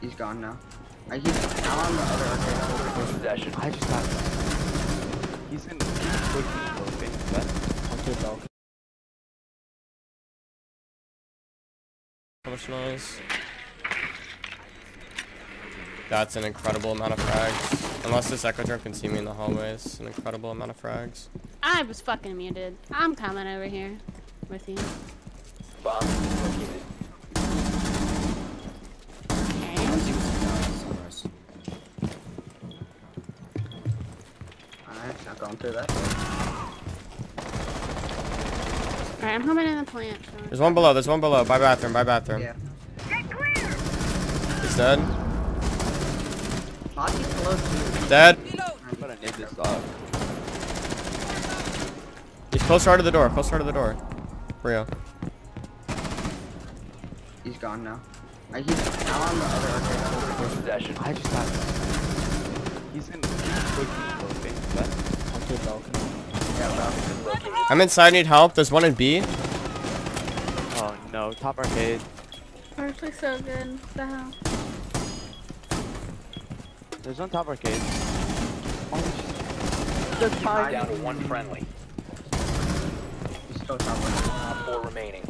He's gone now. I he's now on the other arcade. Possession. I just got. He's in. He's cooking open. What? Okay, bro. How much noise? That's an incredible amount of frags. Unless this echo drum can see me in the hallways, an incredible amount of frags. I was fucking muted. I'm coming over here with you. Bomb not going through that. Alright, I'm coming in the plant. so- There's one below, there's one below. By bathroom, by bathroom. Yeah. He's dead. Hockey's close to Dead. I'm gonna nip this off. He's closer to the door, closer to the door. Rio. He's gone now. I he's now on the other arcade. Possession. I just got. He's in. He's cooking open. What? Okay, bro. Yeah, bro. Located. I'm inside, need help. There's one in B. Oh no, top arcade. Actually so good. The hell? There's one top arcade. Down to one friendly. He's still top one. Op four remaining.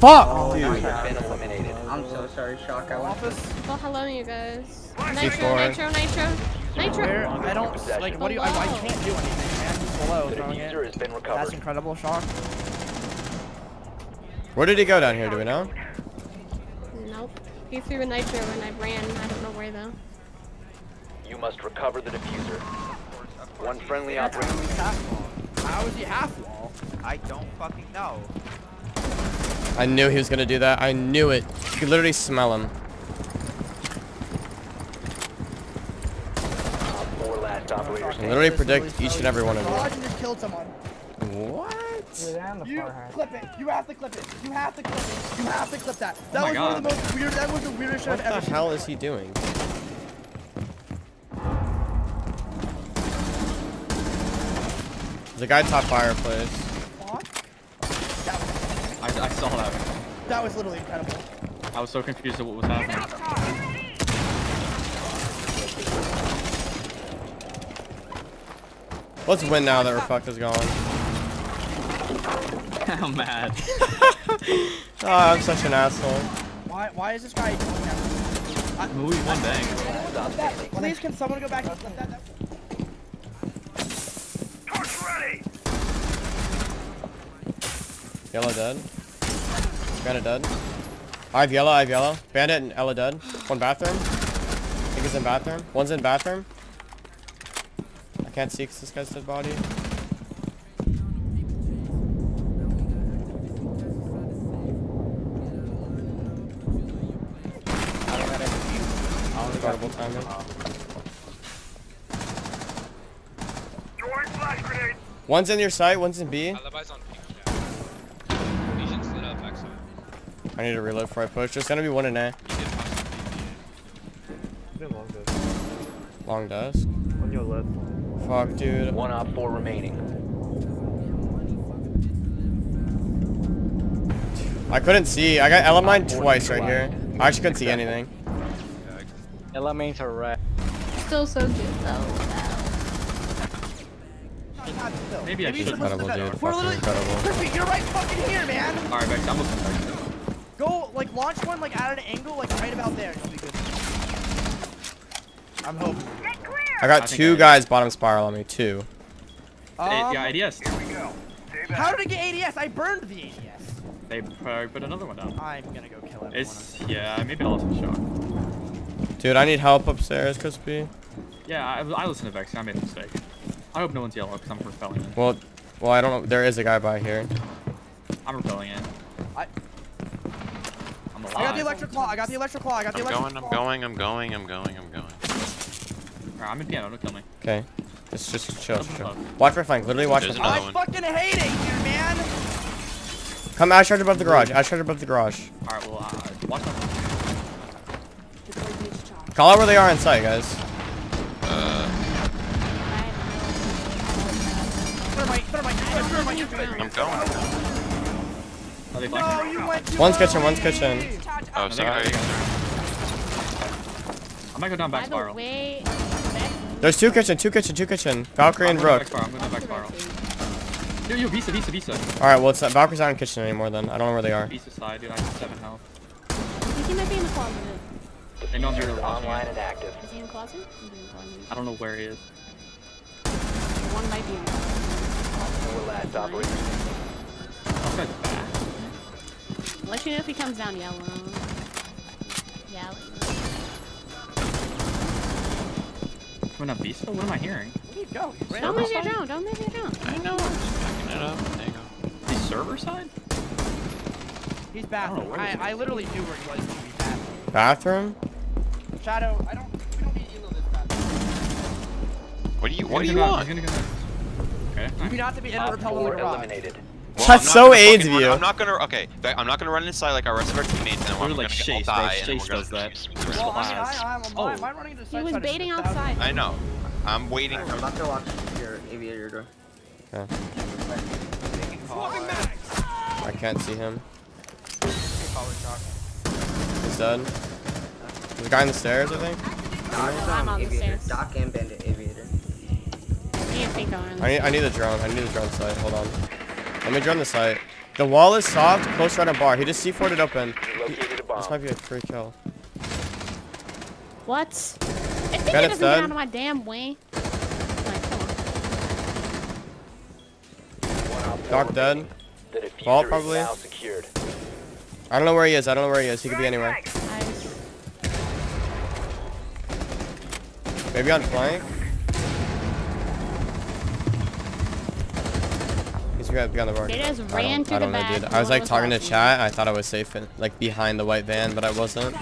Fuck! Oh, dude. my Has been eliminated. I'm so sorry, Shawk. I went. Well, hello, you guys. Nitro, nitro, nitro, nitro. Where? I don't like. What do you? I, I can't do anything, man. He's below The throwing it. has been That's incredible Shawk. Where did he go down here? Do we know? Nope. He threw a nitro and I ran. I don't know where though. You must recover the diffuser. One friendly That's operator. he's half wall. How is he half wall? I don't fucking know. I knew he was gonna do that. I knew it. You could literally smell him. Four last operator I literally predict each and every one of Garage you. just killed someone. What? You clip it. You have to clip it. You have to clip it. You have to clip that. That oh my was one of the most weird. That was the weirdest shit What I've ever the seen. hell is he doing? There's a guy top fireplace. Fuck. That was, I, I saw that. that was literally incredible. I was so confused at what was happening. Let's win now that Reflect is gone. I'm mad. Oh, I'm such an asshole. Why? Why is this guy doing that? Movie one bang. Stop standing. Please, can someone go back and clip that? that? Yellow dead. Bandit dead. I have yellow, I have yellow. Bandit and Ella dead. One bathroom. I think it's in bathroom. One's in bathroom. I can't see 'cause this guy's dead body. Incredible timing. One's in your sight, one's in B. Alibi's on pink. Yeah. Lesion slid up backside. I need to reload before I push. There's gonna be one in A. You did Long dusk. On your left. Fuck, dude. One op four remaining. I couldn't see. I got Elamine twice right here. I actually couldn't see anything. Elements are red. Still so good though. Maybe I should. should Incredible, dude. We're literally. incredible. Crispy, you're right fucking here, man. Alright, Bex, I'm looking back. Go like launch one like at an angle like right about there. and You'll be good. I'm hoping. I got I two I- guys bottom spiral on me. Two. Um, yeah, ADS. How did I get ADS? I burned the ADS. They probably put another one down. I'm gonna go kill everyone. It's, yeah, maybe I lost the shot. Dude, I need help upstairs, Crispy. Yeah, I, I listened to Vex. I made a mistake. I hope no one's yellow because I'm repelling it. Well, well, I don't know. There is a guy by here. I'm repelling it. I- I'm I got the electric claw. I got the electric claw. I got the I'm electric going, I'm claw. going, I'm going, I'm going, I'm going. Alright, I'm in piano. Don't kill me. Okay. Just, just chill, just chill. Watch for flank. Literally watch for There's flank. another I one. fucking hate it here, man. Come ash charge above the garage. Ash charge above the garage. Alright, well, uh, watch my. Call out where they are in sight, guys. Uh. I'm going. Are they No, flanking? you went One's kitchen, one's kitchen. Oh, No, they got sorry. It, they got I might go down back By the spiral. way, There's two kitchen, two kitchen, two kitchen. Valkyrie I'm and Rook. back spiral. I'm going back spiral. Yo, yo, Visa, Visa, Visa. Alright, well, it's not, Valkyrie's not in kitchen anymore then. I don't know where they are. Visa side, dude. I have seven health. I think he might be in the closet. They know I'm here to Diffuser is watch online and active. Is he in the closet? In the closet. I don't know where he is. One might be in the closet. Four last operator. Back. I'll let you know if he comes down yellow. Yeah. I'll let you. Coming up Visa? Oh, what am I hearing? Where'd he go? He Don't off. move your drone. Don't move your drone. I know. I'm just backing it up. There you go. The server side? He's bathroom. know I, he I is. literally knew where he was. to be bathroom. Bathroom? Shadow, I don't. We don't need Elo this bad. What do you What do gonna you want? He's gonna go. Okay. You mean not to be in Op repel in the 4 eliminated. Well, That's so gonna AIDS fucking of run- you. I'm not gonna. Okay, I'm not gonna run inside like our rest of our teammates, and We're we're like gonna Chase, bro. die, and Chase does that. just- Chase Well, oh, I mean, Class. I, I'm, Oh. why, am I running to the He was baiting outside. I know. I'm waiting. I'm about to lock your aviator door. I can't see him. He's dead. There's a guy on the stairs, I think. Doc, I'm on the stairs. Doc and bandit aviator. Me and Pink are. I need, I need the drone. I need the drone site. Hold on. Let me drone the site. The wall is soft, close right on bar. He just C4'd it open. This might be a free kill. What? If Pink Bennett's doesn't get out of my damn way. Like, come on. One op four Doc dead. Vault probably. I don't know where he is. I don't know where he is. He could be anywhere. Maybe on flank. He's gonna be on the bar. They just I ran don't, to I don't know, dude. I was like talking to chat. I thought I was safe, in, like behind the white van, but I wasn't.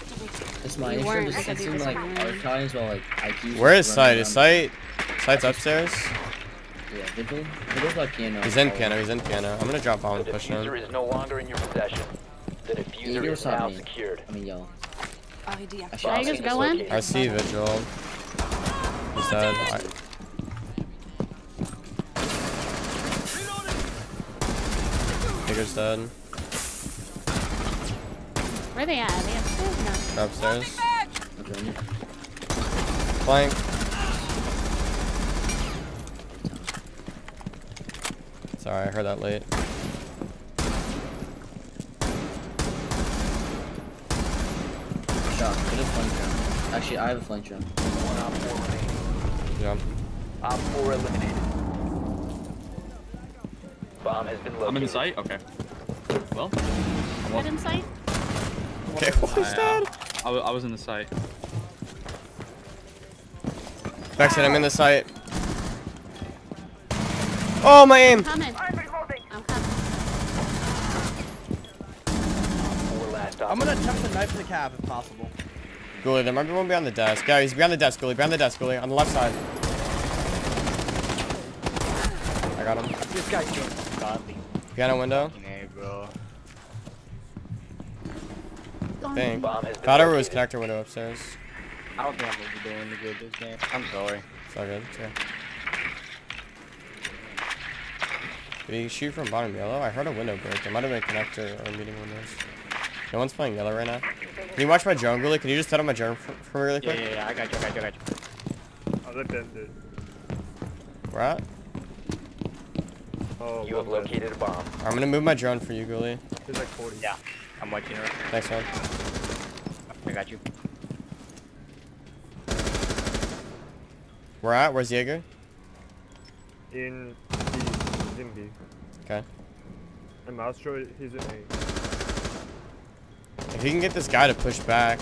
It's my You intro weren't, just I seemed like just our times while like IQ. Where is sight? Is sight? Sight's upstairs. Yeah, Vigil. Vigil's like piano. He's in piano. He's in piano. I'm gonna drop bomb and push him. diffuser is no longer in your possession. The diffuser is now me. secured. I mean, yellow. Bomb I just go in? I see Vigil. He's dead. Digger's dead. where they at? They upstairs? No. They're upstairs. Okay. Flank. Sorry, I heard that late. Shot. Get a flank round. Actually, I have a flank round. One op four remaining. Jump. Op four eliminated. Bomb has been located. I'm in sight? Okay. Well, Head in sight? Okay, what was uh, that? I, wa- I was in the sight. Vexen, I'm in the sight. Oh, my aim! Coming. I'm coming. Four last op. I'm gonna attempt to knife in the cab if possible. Ghoulie, there might be one behind the desk. Yeah, he's behind the desk, Ghoulie. Behind the desk, Ghoulie. On the left side. I got him. This guy's so godly. Piano window. Hey, bro. I think. Bomb has Thought it was connector window upstairs. I don't think I'm gonna be doing any good this game. I'm sorry. It's all good. It's okay. Did he shoot from bottom yellow? I heard a window break. It might have been connector or meeting windows. No one's playing yellow right now. Can you watch my drone, Ghoulie? Can you just set up my drone for, for me really quick? yeah, yeah. yeah. I got you. I got you. I got you. Other than this. Where at? Oh, You have located a bomb. I'm gonna move my drone for you, Ghoulie. There's like 40. Yeah. I'm watching her. Thanks, man. I got you. Where at? Where's Jaeger? In B. He's in B. Okay. And Maestro, he's in A. If you can get this guy to push back.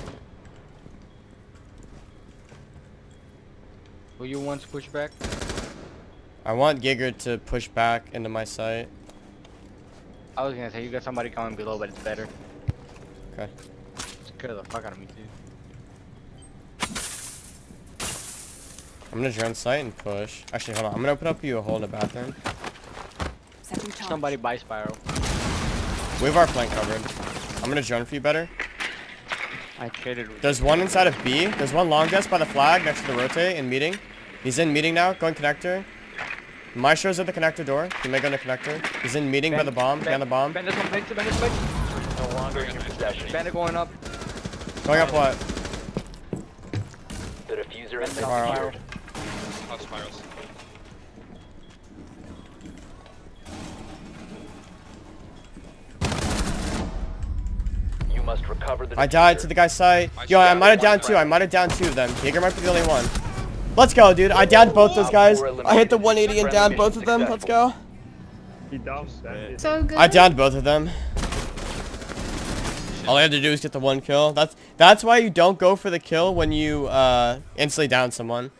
Will you want to push back? I want Jaeger to push back into my site. I was gonna say you got somebody coming below, but it's better. Okay. Scare the fuck out of me too. I'm gonna drone site and push. Actually, hold on. I'm gonna open up you a hole in the bathroom. Somebody buy spiral. We have our flank covered. I'm gonna drone for you better. I traded with There's one inside of B. There's one long desk by the flag next to the rotate in meeting. He's in meeting now, going connector. Maestro's at the connector door. He may go in the connector. He's in meeting by the bomb, behind the bomb. Bandit on picture, bandit picture. No longer in your possession. Bandit going up. Going up what? The diffuser has been Spiral. secured. House spirals. You must recover the I died to the guy's site. I Yo, I might have one downed two. I might have downed two of them. Jaeger might be the only one. Let's go, dude. I downed both those guys. I hit the 180 and downed both of them. Let's go. He down. That So good. I downed both of them. All I had to do is get the one kill. That's that's why you don't go for the kill when you uh, instantly down someone.